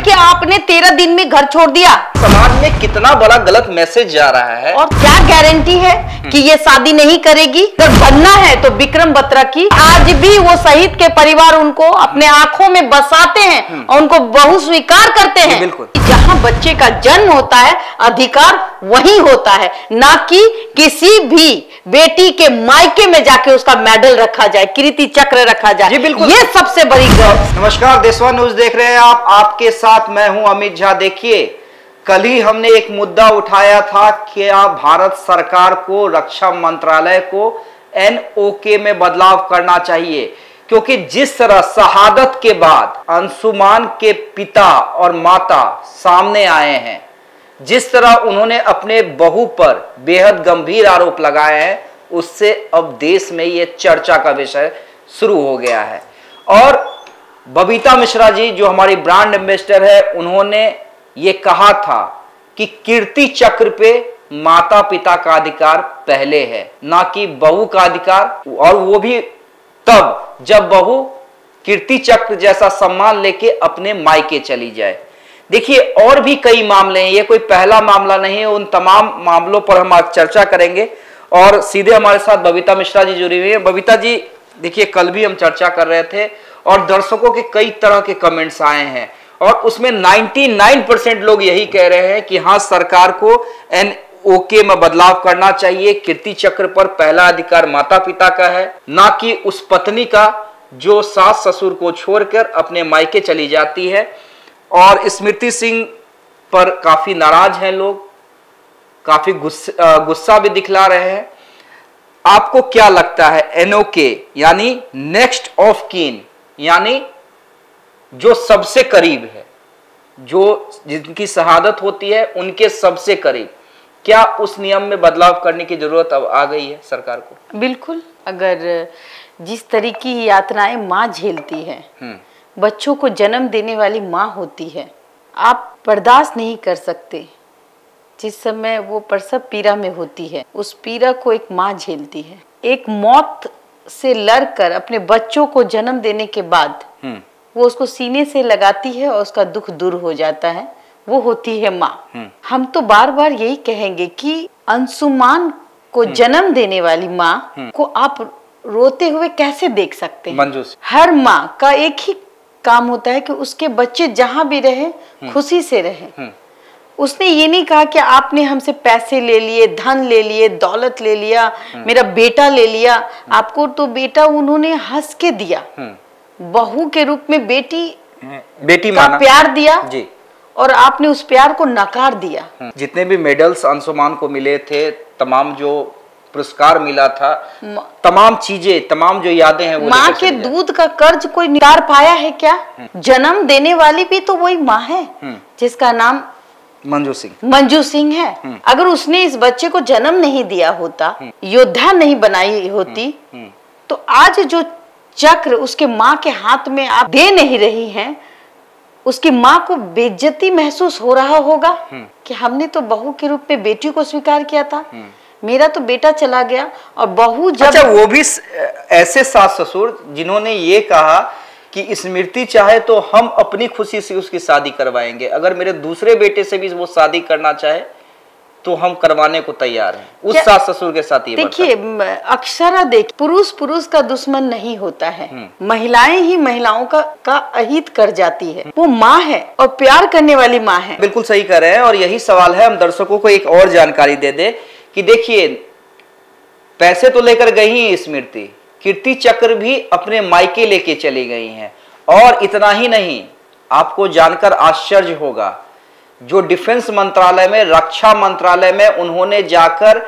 कि आपने तेरह दिन में घर छोड़ दिया। समाज में कितना बड़ा गलत मैसेज जा रहा है। और क्या गारंटी है कि ये शादी नहीं करेगी? अगर बनना है तो विक्रम बत्रा की आज भी वो शहीद के परिवार उनको अपने आँखों में बसाते हैं और उनको बहु स्वीकार करते हैं। बिल्कुल। जहाँ बच्चे का जन्म होता है अधिकार वही होता है ना कि किसी भी बेटी के मायके में जाके उसका मेडल रखा जाए कीर्ति चक्र रखा जाए। जी, बिल्कुल। ये सबसे बड़ी गौरव नमस्कार देशवा न्यूज़ देख रहे हैं आप। आपके साथ मैं हूँ अमित झा। देखिए कल ही हमने एक मुद्दा उठाया था क्या भारत सरकार को रक्षा मंत्रालय को एनओके में बदलाव करना चाहिए। क्योंकि जिस तरह शहादत के बाद अंशुमान के पिता और माता सामने आए हैं जिस तरह उन्होंने अपने बहू पर बेहद गंभीर आरोप लगाए हैं, उससे अब देश में ये चर्चा का विषय शुरू हो गया है। और बबीता मिश्रा जी, जो हमारी ब्रांड एम्बेसडर है, उन्होंने ये कहा था कि कीर्ति चक्र पे माता पिता का अधिकार पहले है, ना कि बहू का अधिकार। और वो भी तब, जब बहू कीर्ति चक्र जैसा सम्मान लेके अपने मायके चली जाए। देखिए, और भी कई मामले हैं। ये कोई पहला मामला नहीं है, उन तमाम मामलों पर हम आज चर्चा करेंगे। और सीधे हमारे साथ बबीता मिश्रा जी जुड़ी हुई है। बबीता जी, देखिए, कल भी हम चर्चा कर रहे थे और दर्शकों के कई तरह के कमेंट्स आए हैं। और उसमें 99 परसेंट लोग यही कह रहे हैं कि हाँ सरकार को एन ओके में बदलाव करना चाहिए। कीर्ति चक्र पर पहला अधिकार माता पिता का है, ना कि उस पत्नी का, जो सास ससुर को छोड़कर अपने मायके चली जाती है। और स्मृति सिंह पर काफ़ी नाराज़ हैं लोग काफ़ी गुस्सा गुस्सा भी दिखला रहे हैं। आपको क्या लगता है एनओके यानी नेक्स्ट ऑफ़ कीन यानी जो सबसे करीब है जो जिनकी शहादत होती है उनके सबसे करीब क्या उस नियम में बदलाव करने की ज़रूरत अब आ गई है सरकार को? बिल्कुल अगर जिस तरीके की यात्राएँ माँ झेलती है हम्म। बच्चों को जन्म देने वाली माँ होती है। आप बर्दाश्त नहीं कर सकते। जिस समय वो प्रसव पीड़ा में होती है उस पीड़ा को एक माँ झेलती है। एक मौत से लड़कर अपने बच्चों को जन्म देने के बाद हम्म। वो उसको सीने से लगाती है और उसका दुख दूर हो जाता है। वो होती है माँ। हम तो बार बार यही कहेंगे कि अंशुमान को जन्म देने वाली माँ को आप रोते हुए कैसे देख सकते हैं? हर माँ का एक ही काम होता है कि उसके बच्चे जहाँ भी रहे खुशी से रहे। उसने ये नहीं कहा कि आपने हमसे पैसे ले लिए धन ले लिए दौलत ले लिया मेरा बेटा ले लिया। आपको तो बेटा उन्होंने हंस के दिया। बहू के रूप में बेटी बेटी का माना। प्यार दिया जी। और आपने उस प्यार को नकार दिया। जितने भी मेडल्स अंशुमान को मिले थे तमाम जो पुरस्कार मिला था। तमाम चीज़ें तमाम जो यादें हैं माँ के दूध का कर्ज कोई निकार पाया है क्या? जन्म देने वाली भी तो वही माँ है जिसका नाम मंजू सिंह। मंजू सिंह है। अगर उसने इस बच्चे को जन्म नहीं दिया होता योद्धा नहीं बनाई होती तो आज जो चक्र उसके माँ के हाथ में आप दे नहीं रही हैं उसकी माँ को बेज्जती महसूस हो रहा होगा कि हमने तो बहू के रूप में बेटी को स्वीकार किया था। मेरा तो बेटा चला गया और बहू जब अच्छा वो भी ऐसे सास ससुर जिन्होंने ये कहा कि स्मृति चाहे तो हम अपनी खुशी से उसकी शादी करवाएँगे। अगर मेरे दूसरे बेटे से भी वो शादी करना चाहे तो हम करवाने को तैयार हैं। उस सास ससुर के साथ ये देखिए अक्षरा देख पुरुष पुरुष का दुश्मन नहीं होता है। महिलाएँ ही महिलाओं का का अहित कर जाती है। वो माँ है और प्यार करने वाली माँ है। बिल्कुल सही कह रहे हैं और यही सवाल है। हम दर्शकों को एक और जानकारी दे दे। कि देखिए, पैसे तो लेकर गई ही स्मृति, कीर्ति चक्र भी अपने मायके लेके चली गई हैं। और इतना ही नहीं, आपको जानकर आश्चर्य होगा, जो डिफेंस मंत्रालय में, रक्षा मंत्रालय में उन्होंने जाकर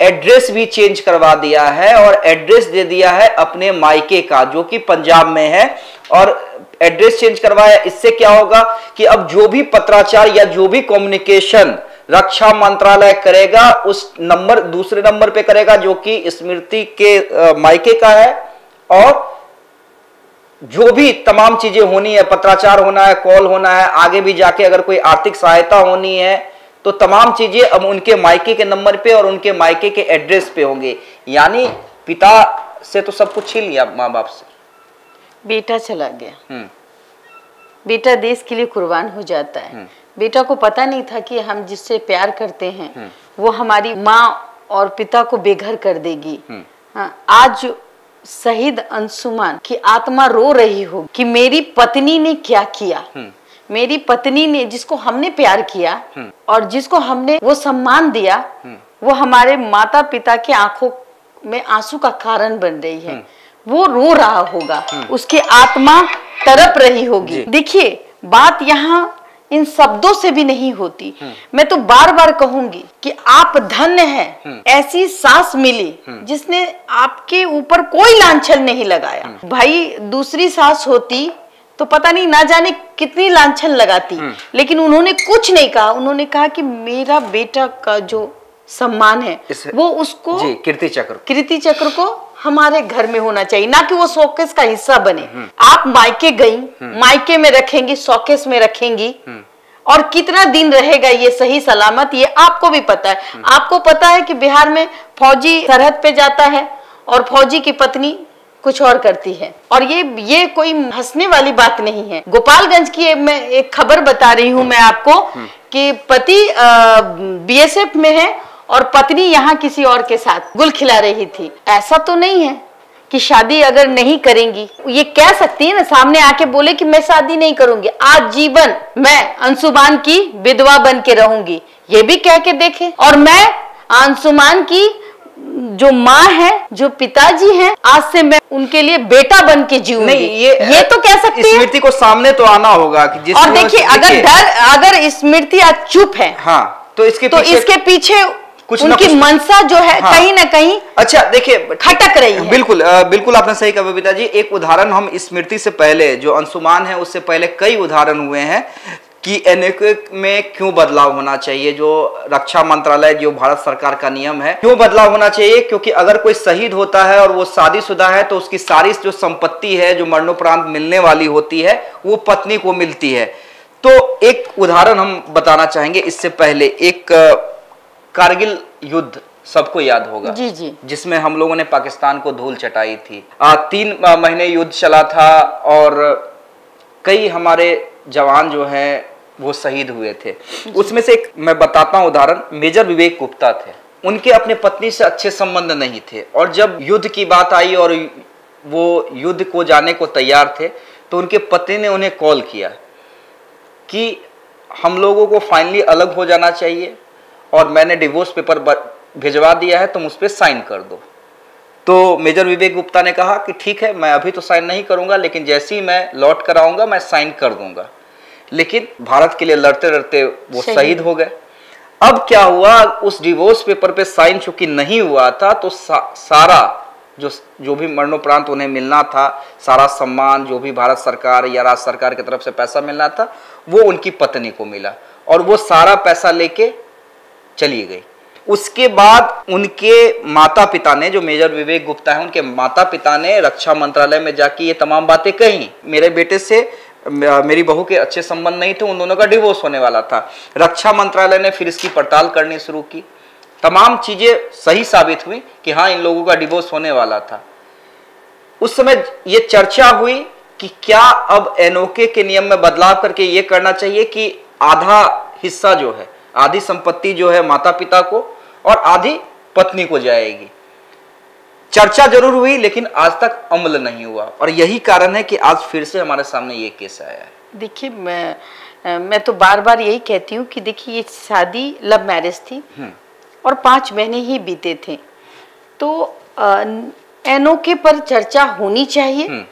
एड्रेस भी चेंज करवा दिया है और एड्रेस दे दिया है अपने मायके का, जो कि पंजाब में है। और एड्रेस चेंज करवाया, इससे क्या होगा कि अब जो भी पत्राचार या जो भी कम्युनिकेशन रक्षा मंत्रालय करेगा उस नंबर दूसरे नंबर पे करेगा जो कि स्मृति के अ, मायके का है। और जो भी तमाम चीज़ें होनी है पत्राचार होना है कॉल होना है आगे भी जाके अगर कोई आर्थिक सहायता होनी है तो तमाम चीज़ें अब उनके मायके के नंबर पे और उनके मायके के एड्रेस पे होंगे। यानी पिता से तो सब कुछ छीन लिया माँ बाप से। बेटा चला गया। हम्म। बेटा देश के लिए कुर्बान हो जाता है। बेटा को पता नहीं था कि हम जिससे प्यार करते हैं वो हमारी माँ और पिता को बेघर कर देगी। हाँ, आज शहीद अंशुमान की आत्मा रो रही हो कि मेरी पत्नी ने क्या किया? मेरी पत्नी ने जिसको हमने प्यार किया और जिसको हमने वो सम्मान दिया वो हमारे माता पिता के आँखों में आँसू का कारण बन रही है। वो रो रहा होगा उसकी आत्मा तरप रही होगी। देखिए बात यहाँ इन शब्दों से भी नहीं होती। मैं तो बार बार कहूँगी कि आप धन्य हैं। ऐसी सांस मिली जिसने आपके ऊपर कोई लांछन नहीं लगाया। भाई दूसरी सांस होती तो पता नहीं ना जाने कितनी लांछन लगाती। लेकिन उन्होंने कुछ नहीं कहा। उन्होंने कहा कि मेरा बेटा का जो सम्मान है वो उसको कीर्ति चक्र कीर्ति चक्र को हमारे घर में होना चाहिए ना कि वो शोकेस का हिस्सा बने। हम्म। आप मायके गई हम्म। मायके में रखेंगी शोकेस में रखेंगी। हम्म। और कितना दिन रहेगा ये सही सलामत ये आपको भी पता है। आपको पता है कि बिहार में फौजी सरहद पे जाता है और फौजी की पत्नी कुछ और करती है। और ये ये कोई हंसने वाली बात नहीं है। गोपालगंज की मैं एक खबर बता रही हूँ मैं आपको कि पति बीएसएफ में है और पत्नी यहाँ किसी और के साथ गुल खिला रही थी। ऐसा तो नहीं है कि शादी अगर नहीं करेंगी। ये कह सकती है ना सामने आके बोले कि मैं शादी नहीं करूँगी। आज जीवन मैं अंशुमान की विधवा बन के रहूँगी। ये भी कह के देखे। और मैं अंशुमान की जो माँ है जो पिताजी हैं आज से मैं उनके लिए बेटा बन के जीऊँगी। नहीं ये ये तो कह सकती है। स्मृति को सामने तो आना होगा कि जिस और देखिए अगर डर अगर स्मृति आज चुप है हाँ तो इसके तो पीछे, इसके पीछे कुछ उनकी कुछ... मनसा जो है हाँ, कहीं ना कहीं अच्छा देखिए खटक रही है। बिल्कुल बिल्कुल आपने सही कहा बबीता जी। एक उदाहरण हम स्मृति से पहले जो अंशुमान है उससे पहले कई उदाहरण हुए हैं कि एनएके में क्यों बदलाव होना चाहिए जो रक्षा मंत्रालय जो भारत सरकार का नियम है क्यों बदलाव होना चाहिए? क्योंकि अगर कोई शहीद होता है और वो शादीशुदा है तो उसकी सारी जो संपत्ति है जो मरणोपरांत मिलने वाली होती है वो पत्नी को मिलती है। तो एक उदाहरण हम बताना चाहेंगे इससे पहले। एक कारगिल युद्ध सबको याद होगा। जी जी। जिसमें हम लोगों ने पाकिस्तान को धूल चटाई थी। आ, तीन महीने युद्ध चला था और कई हमारे जवान जो हैं वो शहीद हुए थे। उसमें से एक मैं बताता हूँ उदाहरण। मेजर विवेक गुप्ता थे। उनके अपने पत्नी से अच्छे संबंध नहीं थे। और जब युद्ध की बात आई और वो युद्ध को जाने को तैयार थे तो उनके पति ने उन्हें कॉल किया कि हम लोगों को फाइनली अलग हो जाना चाहिए। और मैंने डिवोर्स पेपर भिजवा दिया है तुम उस पर साइन कर दो। तो मेजर विवेक गुप्ता ने कहा कि ठीक है मैं अभी तो साइन नहीं करूँगा लेकिन जैसे ही मैं लौट कर आऊँगा मैं साइन कर दूँगा। लेकिन भारत के लिए लड़ते लड़ते वो शहीद हो गए। अब क्या हुआ उस डिवोर्स पेपर पे साइन चूँकि नहीं हुआ था तो सा, सारा जो जो भी मरणोपरांत उन्हें मिलना था सारा सम्मान जो भी भारत सरकार या राज्य सरकार की तरफ़ से पैसा मिलना था वो उनकी पत्नी को मिला। और वो सारा पैसा लेके चली गई। उसके बाद उनके माता पिता ने, जो मेजर विवेक गुप्ता है, उनके माता पिता ने रक्षा मंत्रालय में जाके ये तमाम बातें कही। मेरे बेटे से मेरी बहू के अच्छे संबंध नहीं थे, उन दोनों का डिवोर्स होने वाला था। रक्षा मंत्रालय ने फिर इसकी पड़ताल करनी शुरू की। तमाम चीज़ें सही साबित हुई कि हाँ इन लोगों का डिवोर्स होने वाला था। उस समय ये चर्चा हुई कि क्या अब एनओके के नियम में बदलाव करके ये करना चाहिए कि आधा हिस्सा जो है आधी संपत्ति जो है माता पिता को और आधी पत्नी को जाएगी चर्चा ज़रूर हुई लेकिन आज तक अमल नहीं हुआ और यही कारण है कि आज फिर से हमारे सामने ये केस आया है देखिए मैं मैं तो बार बार यही कहती हूँ कि देखिए ये शादी लव मैरिज थी हम्म। और पाँच महीने ही बीते थे तो एनओके पर चर्चा होनी चाहिए हम्म।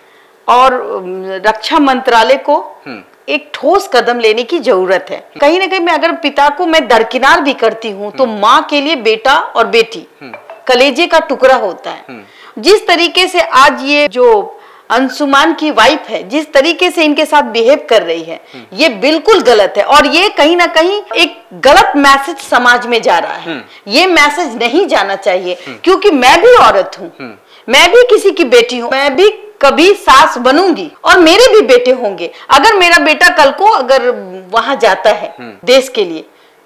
और रक्षा मंत्रालय को हम्म। एक ठोस कदम लेने की ज़रूरत है। कहीं ना कहीं मैं अगर पिता को मैं दरकिनार भी करती हूँ तो हम्म। माँ के लिए बेटा और बेटी हम्म। कलेजे का टुकड़ा होता है। हम्म। जिस तरीके से आज ये जो अंशुमान की वाइफ है जिस तरीके से इनके साथ बिहेव कर रही है ये बिल्कुल गलत है। और ये कहीं ना कहीं एक गलत मैसेज समाज में जा रहा है। ये मैसेज नहीं जाना चाहिए क्योंकि मैं भी औरत हूँ। मैं भी किसी की बेटी हूँ। मैं भी कभी सास बनूँगी और मेरे भी बेटे होंगे अगर मेरा बेटा कल को अगर वहाँ जाता है हम्म। देश के लिए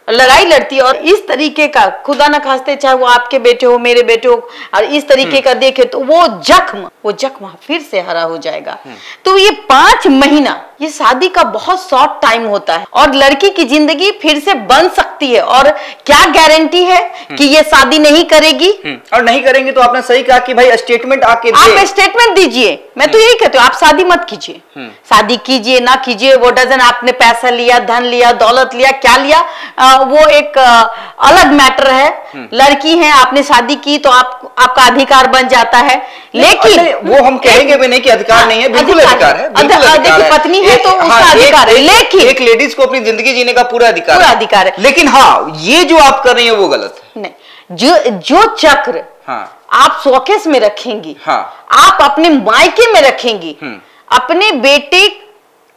लड़ाई लड़ती है और इस तरीके का खुदा न खास्ते चाहे वो आपके बेटे हो मेरे बेटे हो और इस तरीके का देखे तो वो जख्म वो जख्म फिर से हरा हो जाएगा। तो ये पाँच महीना ये शादी का बहुत शॉर्ट टाइम होता है और लड़की की ज़िंदगी फिर से बन सकती है और क्या गारंटी है कि ये शादी नहीं करेगी? और नहीं करेंगे तो आपने सही कहा कि भाई स्टेटमेंट आके आप स्टेटमेंट दीजिए। मैं तो यही कहती हूँ आप शादी मत कीजिए। शादी कीजिए ना कीजिए वो डजन आपने पैसा लिया धन लिया दौलत लिया क्या लिया? आ, वो एक अलग मैटर है लड़की है आपने शादी की तो आप आपका अधिकार बन जाता है लेकिन वो हम कहेंगे भी नहीं कि अधिकार नहीं है बिल्कुल अधिकार है है। अधिकार- अधिकार देखिए, पत्नी है तो उसका हाँ, अधिकार है, लेकिन- एक लेडीज़ को अपनी ज़िंदगी जीने का पूरा अधिकार पूरा अधिकार है। लेकिन हाँ ये जो आप कर रही है वो गलत है नहीं जो जो चक्र हाँ आप शोकेस में रखेंगी हाँ। आप अपने मायके में रखेंगी हम्म। अपने बेटे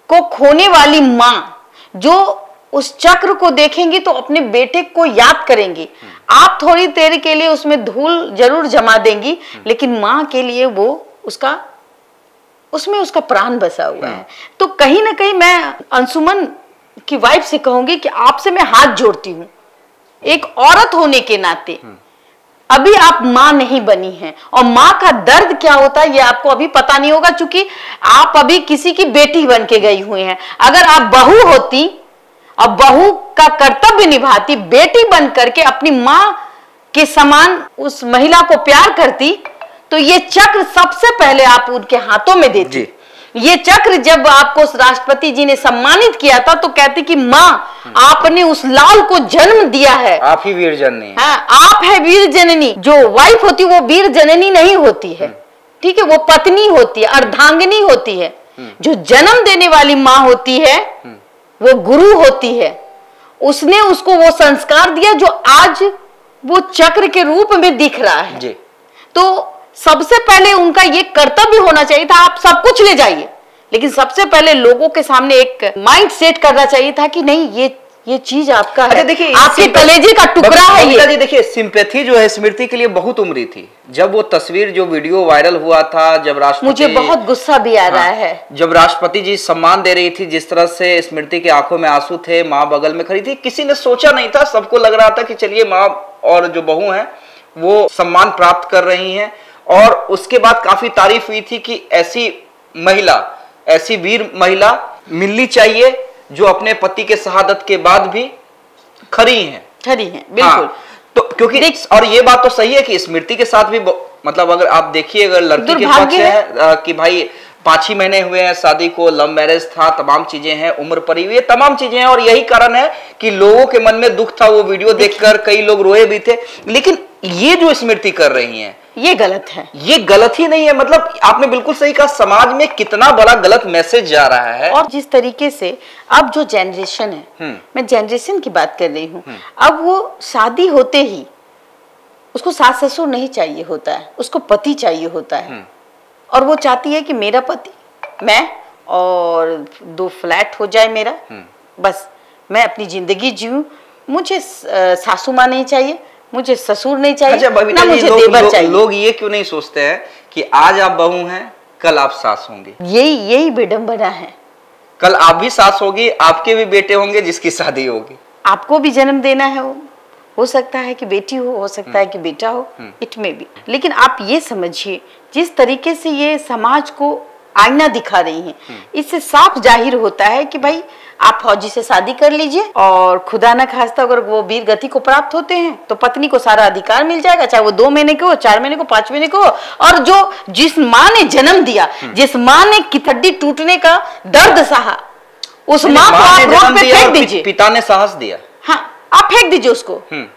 को खोने वाली माँ जो उस चक्र को देखेंगी तो अपने बेटे को याद करेंगी। आप थोड़ी देर के लिए उसमें धूल ज़रूर जमा देंगी, लेकिन माँ के लिए वो उसका, उसमें उसका प्राण बसा हुआ है। तो कहीं ना कहीं मैं अंशुमन की वाइफ से कहूँगी कि आपसे मैं हाथ जोड़ती हूँ। एक औरत होने के नाते, अभी आप माँ नहीं बनी हैं, और माँ का दर्द क्या होता है ये आपको अभी पता नहीं होगा क्योंकि आप अभी किसी की बेटी बन के गई हुई हैं। अगर आप बहू होती और बहू का कर्तव्य निभाती बेटी बन करके अपनी माँ के समान उस महिला को प्यार करती तो ये चक्र सबसे पहले आप उनके हाथों में देती। ये चक्र जब आपको उस राष्ट्रपति जी ने सम्मानित किया था तो कहते कि माँ आपने उस लाल को जन्म दिया है। आप ही वीर जननी हैं। हाँ आप है वीर जननी। जो वाइफ होती है वो वीर जननी नहीं होती है। ठीक है वो पत्नी होती है अर्धांगनी होती है। जो जन्म देने वाली माँ होती है वो गुरु होती है। उसने उसको वो संस्कार दिया जो आज वो चक्र के रूप में दिख रहा है। जी। तो सबसे पहले उनका ये कर्तव्य होना चाहिए था आप सब कुछ ले जाइए। लेकिन सबसे पहले लोगों के सामने एक माइंड सेट करना चाहिए था कि नहीं ये ये चीज़ आपका अच्छा है देखिए आपके कलेजे का टुकड़ा है ये। जी देखिए सिंपैथी जो है स्मृति के लिए बहुत उम्री थी। जब वो तस्वीर जो वीडियो वायरल हुआ था जब राष्ट्रपति मुझे बहुत गुस्सा भी आ रहा हाँ, है। जब राष्ट्रपति जी सम्मान दे रही थी जिस तरह से स्मृति की आँखों में आँसू थे माँ बगल में खड़ी थी किसी ने सोचा नहीं था सबको लग रहा था कि चलिए माँ और जो बहू है वो सम्मान प्राप्त कर रही है। और उसके बाद काफ़ी तारीफ़ हुई थी कि ऐसी महिला ऐसी वीर महिला मिलनी चाहिए जो अपने पति के शहादत के बाद भी खड़ी हैं। खरी है बिल्कुल। हाँ, तो क्योंकि और ये बात तो सही है कि स्मृति के साथ भी मतलब अगर आप देखिए अगर लड़की के पक्ष है। कि भाई पाँच ही महीने हुए हैं शादी को लव मैरिज था तमाम चीज़ें हैं उम्र पड़ी हुई है तमाम चीज़ें हैं और यही कारण है कि लोगों के मन में दुख था वो वीडियो देखकर कई लोग रोए भी थे। लेकिन ये जो स्मृति कर रही हैं ये गलत है ये गलत ही नहीं है मतलब आपने बिल्कुल सही कहा समाज में कितना बड़ा गलत मैसेज जा रहा है और जिस तरीके से अब जो जनरेशन है हम्म। मैं जनरेशन की बात कर रही हूँ अब वो शादी होते ही उसको सास ससुर नहीं चाहिए होता है उसको पति चाहिए होता हम्म। है और वो चाहती है कि मेरा पति मैं और दो फ्लैट हो जाए मेरा हम्म। बस मैं अपनी ज़िंदगी जीऊं मुझे सासू माँ नहीं चाहिए मुझे ससुर नहीं अच्छा चाहिए बबीता ना मुझे लोग, देवर लोग, चाहिए। लोग ये क्यों नहीं सोचते हैं कि आज आप बहू हैं कल आप सास होंगी? यही यही विडम्बना है। कल आप भी सास होगी आपके भी बेटे होंगे जिसकी शादी होगी। आपको भी जन्म देना है वो। हो सकता है कि बेटी हो हो सकता है कि बेटा हो इट में भी लेकिन आप ये समझिए जिस तरीके से ये समाज को आईना दिखा रही हैं। इससे साफ़ ज़ाहिर होता है कि भाई आप फौजी से शादी कर लीजिए और खुदा न खास्ता अगर वो वीर गति को प्राप्त होते हैं तो पत्नी को सारा अधिकार मिल जाएगा चाहे वो दो महीने के हो चार महीने को पाँच महीने को और जो जिस माँ ने जन्म दिया जिस माँ ने किथड्डी टूटने का दर्द सहा उस माँ को आप रोड पे फेंक दीजिए। पिता ने साहस दिया। हाँ आप फेंक दीजिए उसको। हम्म।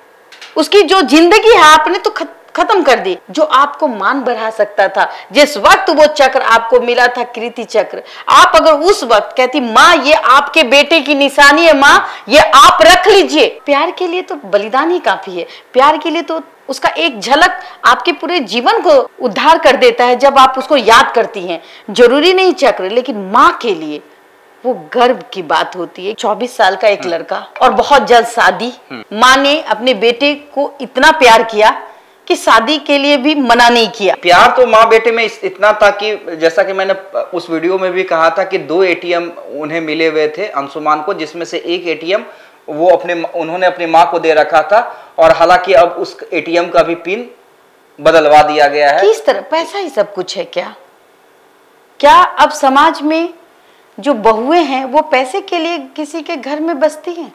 उसकी जो ज़िंदगी है आपने तो खत्म कर दी जो आपको मान बढ़ा सकता था। जिस वक्त वो चक्र आपको मिला था कृति चक्र आप अगर उस वक्त कहती माँ ये आपके बेटे की निशानी है माँ ये आप रख लीजिए। प्यार के लिए तो बलिदान ही काफ़ी है। प्यार के लिए तो उसका एक झलक आपके पूरे जीवन को उद्धार कर देता है जब आप उसको याद करती हैं। ज़रूरी नहीं चक्र लेकिन माँ के लिए वो गर्व की बात होती है। 24 साल का एक लड़का और बहुत जल्द शादी। माँ ने अपने बेटे को इतना प्यार किया कि शादी के लिए भी मना नहीं किया। प्यार तो माँ बेटे में इतना था कि जैसा कि मैंने उस वीडियो में भी कहा था कि दो एटीएम उन्हें मिले हुए थे अंशुमान को जिसमें से एक एटीएम वो अपने उन्होंने अपनी माँ को दे रखा था और हालाँकि अब उस एटीएम का भी पिन बदलवा दिया गया है। किस तरह? पैसा ही सब कुछ है क्या? क्या अब समाज में जो बहुएँ हैं वो पैसे के लिए किसी के घर में बसती हैं?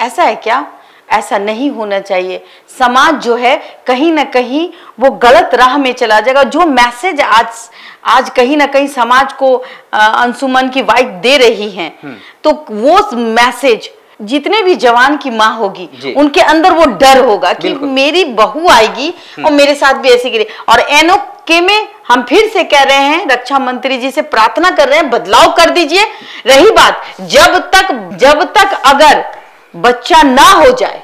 ऐसा है क्या? ऐसा नहीं होना चाहिए। समाज जो है कहीं ना कहीं वो गलत राह में चला जाएगा। जो मैसेज आज आज कहीं ना कहीं समाज को अंशुमन की वाइफ दे रही हैं हम्म। तो वो मैसेज जितने भी जवान की माँ होगी उनके अंदर वो डर होगा कि मेरी बहू आएगी हम्म। और मेरे साथ भी ऐसी गिरी। और एनओ के में हम फिर से कह रहे हैं रक्षा मंत्री जी से प्रार्थना कर रहे हैं बदलाव कर दीजिए। रही बात जब तक जब तक अगर बच्चा ना हो जाए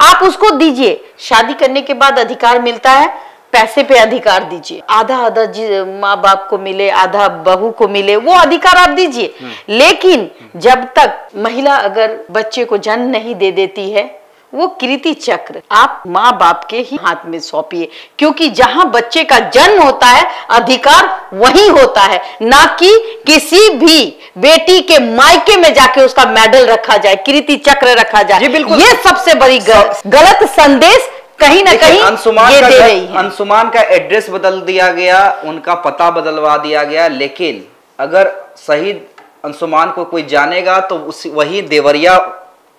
आप उसको दीजिए। शादी करने के बाद अधिकार मिलता है पैसे पे अधिकार दीजिए। आधा आधा माँ बाप को मिले आधा बहू को मिले वो अधिकार आप दीजिए। हम्म। लेकिन जब तक महिला अगर बच्चे को जन्म नहीं दे देती है वो कृति चक्र आप माँ बाप के ही हाथ में सौंपिए क्योंकि जहाँ बच्चे का जन्म होता है अधिकार वही होता है। ना कि किसी भी बेटी के मायके में जाके उसका मेडल रखा जाए कृति चक्र रखा जाए। बिल्कुल। ये सबसे बड़ी गलत संदेश कहीं ना कहीं अंशुमान का दे रही है। अंशुमान का एड्रेस बदल दिया गया उनका पता बदलवा दिया गया लेकिन अगर शहीद अंशुमान को कोई जानेगा तो उस वही देवरिया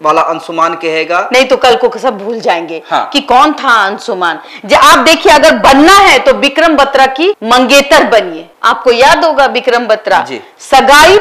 वाला अंशुमान कहेगा। नहीं तो कल को सब भूल जाएँगे हाँ। कि कौन था अंशुमान। जब आप देखिए अगर बनना है तो विक्रम बत्रा की मंगेतर बनिए। आपको याद होगा विक्रम बत्रा? सगाई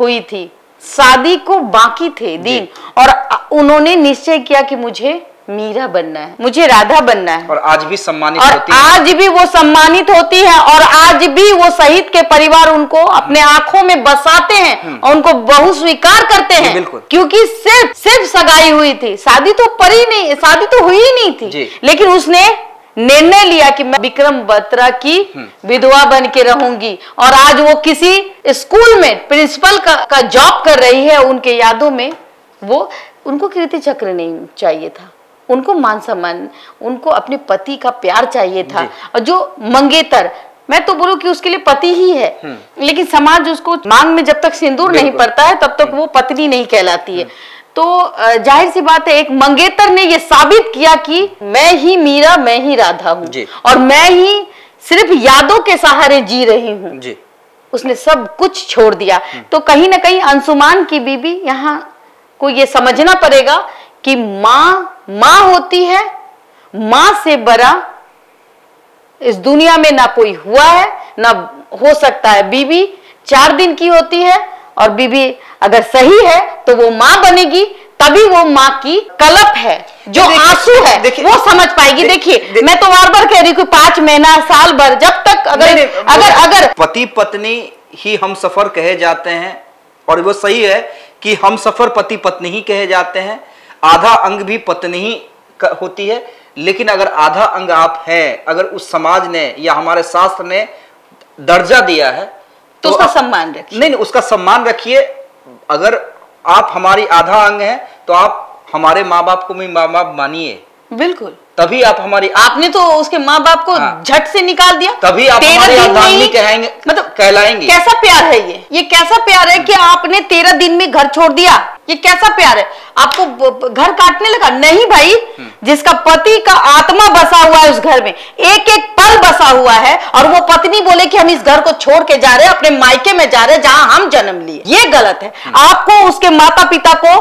हुई थी शादी को बाकी थे दिन। और उन्होंने निश्चय किया कि मुझे मीरा बनना है मुझे राधा बनना है। और आज भी सम्मानित और होती आज भी वो सम्मानित होती है और आज भी वो शहीद के परिवार उनको अपने आँखों में बसाते हैं हम्म। और उनको बहु स्वीकार करते हैं क्योंकि सिर्फ़ सिर्फ़ सगाई हुई थी। शादी तो परी नहीं शादी तो हुई ही नहीं थी। लेकिन उसने निर्णय लिया कि मैं विक्रम बत्रा की हम्म। विधवा बन के रहूँगी। और आज वो किसी स्कूल में प्रिंसिपल का, का जॉब कर रही है उनके यादों में वो उनको कीर्ति चक्र नहीं चाहिए था। उनको मान सम्मान उनको अपने पति का प्यार चाहिए था। और जो मंगेतर मैं तो बोलूँ कि उसके लिए पति ही है। हम्म। लेकिन समाज उसको मांग में जब तक सिंदूर नहीं पड़ता है तब तक वो पत्नी नहीं कहलाती है। हम्म। तो ज़ाहिर सी बात है एक मंगेतर ने ये साबित किया कि मैं ही मीरा मैं ही राधा हूँ। और मैं ही सिर्फ़ यादों के सहारे जी रही हूँ। उसने सब कुछ छोड़ दिया। हम्म। तो कहीं ना कहीं अंशुमान की बीबी यहाँ को ये समझना पड़ेगा कि माँ माँ होती है माँ से बड़ा इस दुनिया में ना कोई हुआ है ना हो सकता है। बीबी चार दिन की होती है और बीबी अगर सही है तो वो माँ बनेगी तभी वो माँ की कलप है जो आँसू है वो समझ पाएगी। देखिए मैं तो बार बार कह रही हूँ पाँच महीना साल भर जब तक अगर अगर अगर पति पत्नी ही हम सफ़र कहे जाते हैं और वो सही है कि हम सफ़र पति पत्नी ही कहे जाते हैं। आधा अंग भी पत्नी ही होती है लेकिन अगर आधा अंग आप हैं अगर उस समाज ने या हमारे शास्त्र ने दर्जा दिया है तो, तो उसका सम्मान रखिए। नहीं नहीं उसका सम्मान रखिए। अगर आप हमारी आधा अंग हैं तो आप हमारे माँ बाप को भी माँ बाप मानिए। बिल्कुल। तभी आप हमारी आपने तो उसके माँ बाप को झट हाँ। झट से निकाल दिया। तभी आप हमारी अर्धांगिनी कहेंगे मतलब कहलाएँगे। कैसा प्यार है ये? ये कैसा प्यार है कि आपने तेरह दिन में घर छोड़ दिया? ये कैसा प्यार है? आपको घर काटने लगा? नहीं भाई। जिसका पति का आत्मा बसा हुआ है उस घर में एक एक पल बसा हुआ है और वो पत्नी बोले कि हम इस घर को छोड़ के जा रहे हैं अपने मायके में जा रहे हैं जहाँ हम जन्म लिए। ये गलत है। हम्म। आपको उसके माता पिता को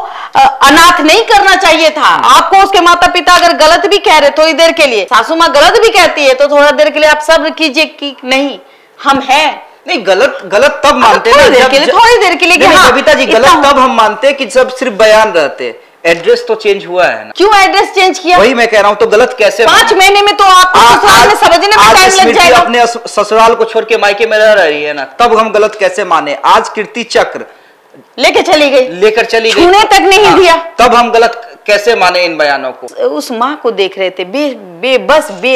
अनाथ नहीं करना चाहिए था। हम्म। आपको उसके माता पिता अगर गलत भी कह रहे थोड़ी देर के लिए। सासू माँ गलत भी कहती है तो थोड़ा देर के लिए आप सब्र कीजिए कि नहीं हम हैं। नहीं गलत गलत तब मानते हैं थोड़ी देर के लिए थोड़ी देर के लिए हाँ, कविता जी गलत तब हम मानते हैं कि जब सिर्फ़ बयान रहते एड्रेस तो चेंज हुआ है ना। क्यों एड्रेस चेंज किया? वही मैं कह रहा हूँ तो गलत कैसे पाँच महीने में तो आपको ससुराल में समझने में टाइम लग जाएगा। अपने ससुराल को छोड़ के मायके में रह रही है ना तब हम गलत कैसे माने? आज कीर्ति चक्र लेके चली गई। लेकर चली गई। तक नहीं हाँ, दिया। तब हम गलत कैसे माने इन बयानों को? उस माँ को देख रहे थे बे बेबस बे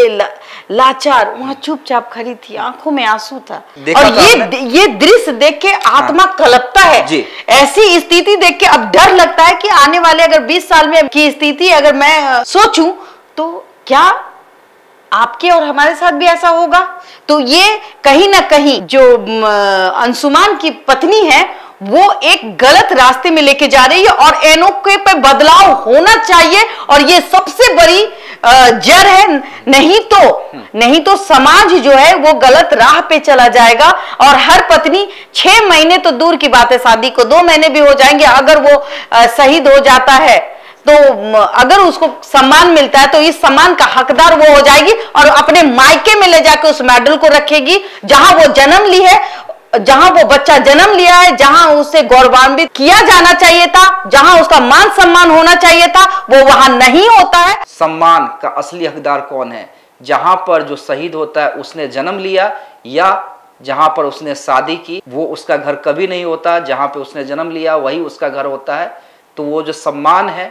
लाचार। वहाँ चुपचाप खड़ी थी आँखों में आँसू था। और ये ये दृश्य देख के आत्मा हाँ। कलपता है। जी। ऐसी स्थिति देख के अब डर लगता है कि आने वाले अगर 20 साल में की स्थिति अगर मैं सोचूं तो क्या आपके और हमारे साथ भी ऐसा होगा? तो ये कहीं ना कहीं जो अंशुमान की पत्नी है वो एक गलत रास्ते में लेके जा रही है और एनओके पे बदलाव होना चाहिए और ये सबसे बड़ी जड़ है। नहीं तो नहीं तो समाज जो है वो गलत राह पे चला जाएगा और हर पत्नी छह महीने तो दूर की बात है, शादी को दो महीने भी हो जाएँगे, अगर वो शहीद हो जाता है तो अगर उसको सम्मान मिलता है तो इस सम्मान का हकदार वो हो जाएगी और अपने मायके में ले जाकर उस मेडल को रखेगी, जहाँ वो जन्म ली है जहाँ वो बच्चा जन्म लिया है, जहाँ उसे गौरवान्वित किया जाना चाहिए था, जहाँ उसका मान सम्मान होना चाहिए था, वो वहाँ नहीं होता है। सम्मान का असली हकदार कौन है? जहाँ पर जो शहीद होता है, उसने जन्म लिया, या जहाँ पर उसने शादी की, वो उसका घर कभी नहीं होता, जहाँ पर उसने जन्म लिया, वही उसका घर होता है तो वो जो सम्मान है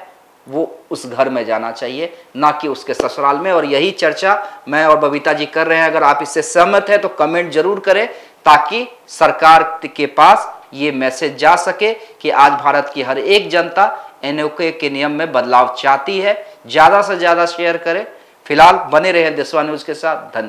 वो उस घर में जाना चाहिए, ना कि उसके ससुराल में। और यही चर्चा मैं और बबीता जी कर रहे हैं। अगर आप इससे सहमत हैं तो कमेंट ज़रूर करें, ताकि सरकार के पास ये मैसेज जा सके कि आज भारत की हर एक जनता एनओके के नियम में बदलाव चाहती है। ज़्यादा से ज़्यादा शेयर करें। फ़िलहाल बने रहे देशवा न्यूज़ के साथ। धन्यवाद।